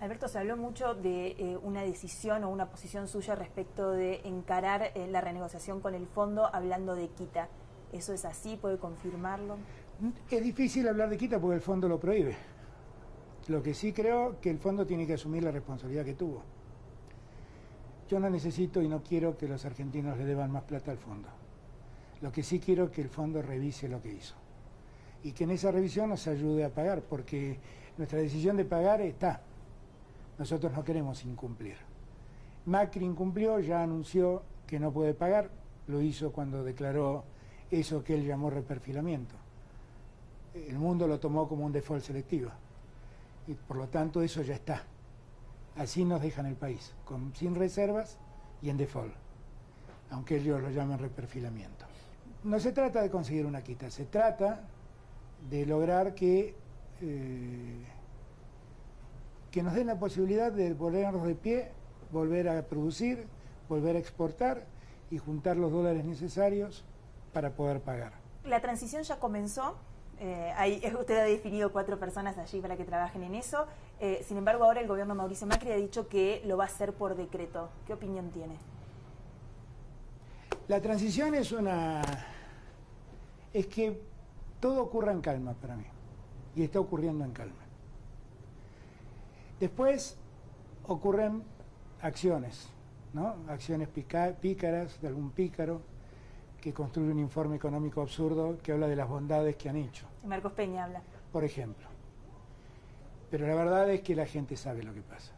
Alberto, se habló mucho de eh, una decisión o una posición suya respecto de encarar eh, la renegociación con el fondo hablando de quita. ¿Eso es así? ¿Puede confirmarlo? Es difícil hablar de quita porque el fondo lo prohíbe. Lo que sí creo que el fondo tiene que asumir la responsabilidad que tuvo. Yo no necesito y no quiero que los argentinos le deban más plata al fondo. Lo que sí quiero es que el fondo revise lo que hizo. Y que en esa revisión nos ayude a pagar, porque nuestra decisión de pagar está. Nosotros no queremos incumplir. Macri incumplió, ya anunció que no puede pagar, lo hizo cuando declaró eso que él llamó reperfilamiento. El mundo lo tomó como un default selectivo y por lo tanto eso ya está. Así nos dejan el país, con, sin reservas y en default, aunque ellos lo llamen reperfilamiento. No se trata de conseguir una quita, se trata de lograr que eh, que nos den la posibilidad de volvernos de pie, volver a producir, volver a exportar y juntar los dólares necesarios para poder pagar. La transición ya comenzó. Eh, usted ha definido cuatro personas allí para que trabajen en eso. Eh, sin embargo, ahora el gobierno Mauricio Macri ha dicho que lo va a hacer por decreto. ¿Qué opinión tiene? La transición es una... es que todo ocurra en calma para mí. Y está ocurriendo en calma. Después ocurren acciones, ¿no? Acciones pícaras de algún pícaro que construye un informe económico absurdo que habla de las bondades que han hecho. Marcos Peña habla. Por ejemplo. Pero la verdad es que la gente sabe lo que pasa.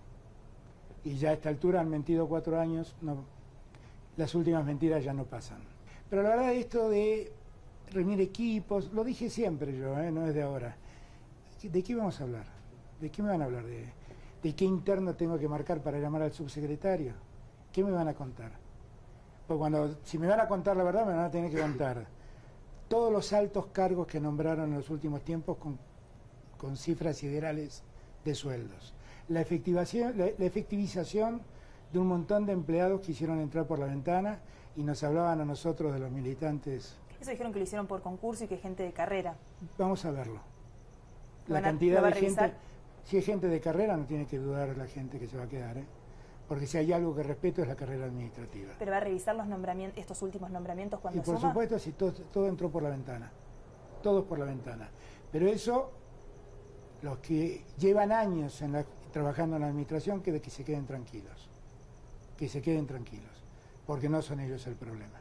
Y ya a esta altura han mentido cuatro años, no, las últimas mentiras ya no pasan. Pero la verdad esto de reunir equipos, lo dije siempre yo, ¿eh? no es de ahora. ¿De qué vamos a hablar? ¿De qué me van a hablar? ¿De, ¿De qué interno tengo que marcar para llamar al subsecretario? ¿Qué me van a contar? Pues cuando, si me van a contar la verdad, me van a tener que contar todos los altos cargos que nombraron en los últimos tiempos con, con cifras siderales de sueldos. La efectivización, la, efectivización de un montón de empleados que hicieron entrar por la ventana y nos hablaban a nosotros de los militantes. Eso dijeron que lo hicieron por concurso y que gente de carrera. Vamos a verlo. La cantidad de gente si hay gente de carrera, no tiene que dudar la gente que se va a quedar, ¿eh? porque si hay algo que respeto es la carrera administrativa. ¿Pero va a revisar los nombramientos, estos últimos nombramientos cuando Y por supuesto, si todo, entró por la ventana, todos por la ventana. Pero eso, los que llevan años trabajando en la administración, que, que se queden tranquilos, que se queden tranquilos, porque no son ellos el problema.